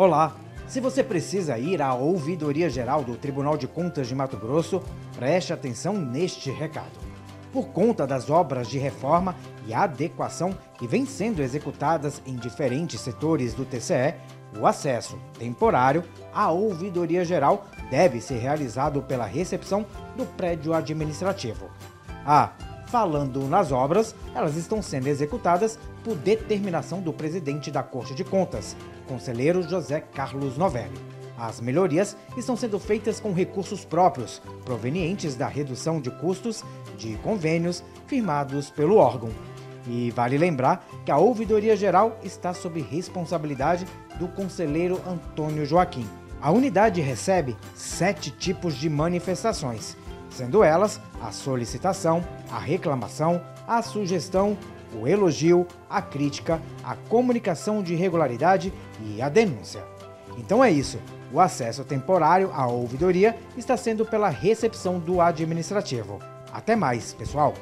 Olá! Se você precisa ir à Ouvidoria Geral do Tribunal de Contas de Mato Grosso, preste atenção neste recado. Por conta das obras de reforma e adequação que vêm sendo executadas em diferentes setores do TCE, o acesso temporário à Ouvidoria Geral deve ser realizado pela recepção do prédio administrativo. Ah, falando nas obras, elas estão sendo executadas por determinação do presidente da Corte de Contas, conselheiro José Carlos Novelli. As melhorias estão sendo feitas com recursos próprios, provenientes da redução de custos de convênios firmados pelo órgão. E vale lembrar que a Ouvidoria Geral está sob responsabilidade do conselheiro Antônio Joaquim. A unidade recebe sete tipos de manifestações, sendo elas a solicitação, a reclamação, a sugestão, o elogio, a crítica, a comunicação de irregularidade e a denúncia. Então é isso. O acesso temporário à ouvidoria está sendo pela recepção do administrativo. Até mais, pessoal!